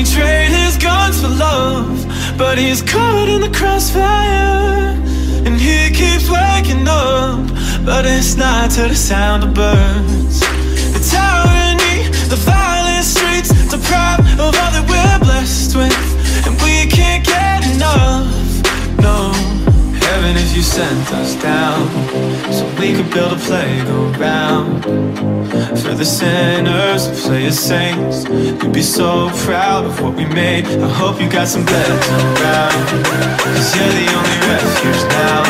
He traded trade his guns for love, but he's caught in the crossfire. And he keeps waking up, but it's not to the sound of birds. The tyranny, the violence. Sent us down, so we could build a playground for the sinners who play as saints. You'd be so proud of what we made. I hope you got some beds around, cause you're the only refuge now.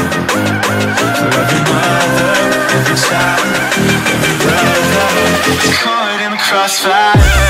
For every mother, every child, every brother, caught in the crossfire.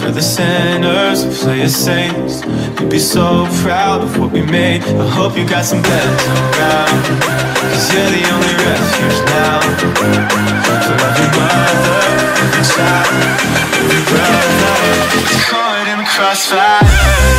for the sinners who play as saints. You'd be so proud of what we made. I hope you got some beds around. Cause you're the only refuge now. For every mother, every child, every brother. Caught in the crossfire.